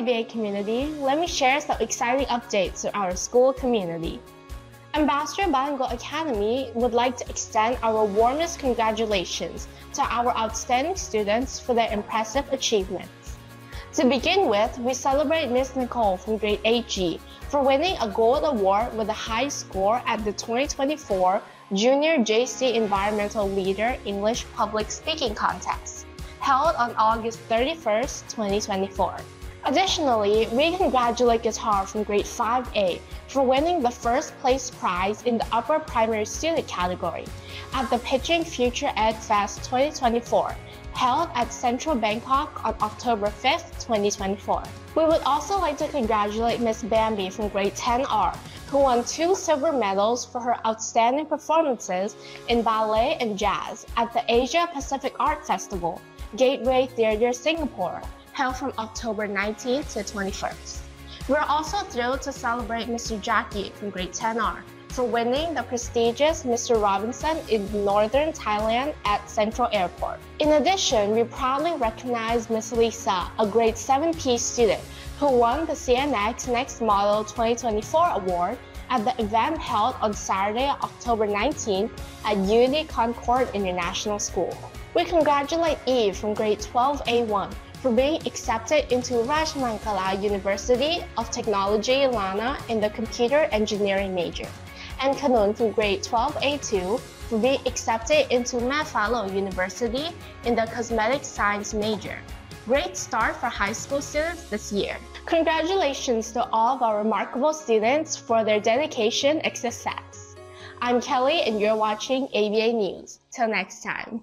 ABA community, let me share some exciting updates to our school community. Ambassador Bilingual Academy would like to extend our warmest congratulations to our outstanding students for their impressive achievements. To begin with, we celebrate Miss Nicole from grade 8G for winning a gold award with a high score at the 2024 Junior JC Environmental Leader English Public Speaking Contest, held on August 31st, 2024. Additionally, we congratulate Guitar from grade 5A for winning the first place prize in the upper primary student category at the Pitching Future Ed Fest 2024, held at Central Bangkok on October 5th, 2024. We would also like to congratulate Miss Bambi from grade 10R, who won two silver medals for her outstanding performances in ballet and jazz at the Asia Pacific Art Festival, Gateway Theatre Singapore, held from October 19th to 21st. We're also thrilled to celebrate Mr. Jackie from grade 10R for winning the prestigious Mr. Robinson in northern Thailand at Central Airport. In addition, we proudly recognize Miss Lisa, a grade 7P student who won the CNX Next Model 2024 award at the event held on Saturday, October 19 at Unity Concord International School. We congratulate Eve from grade 12A1 for being accepted into Rajamangala University of Technology, Lanna in the computer engineering major, and Kanun from grade 12A2 for being accepted into Mae Fah Luang University in the cosmetic science major. Great start for high school students this year. Congratulations to all of our remarkable students for their dedication and success. I'm Kelly and you're watching ABA News. Till next time.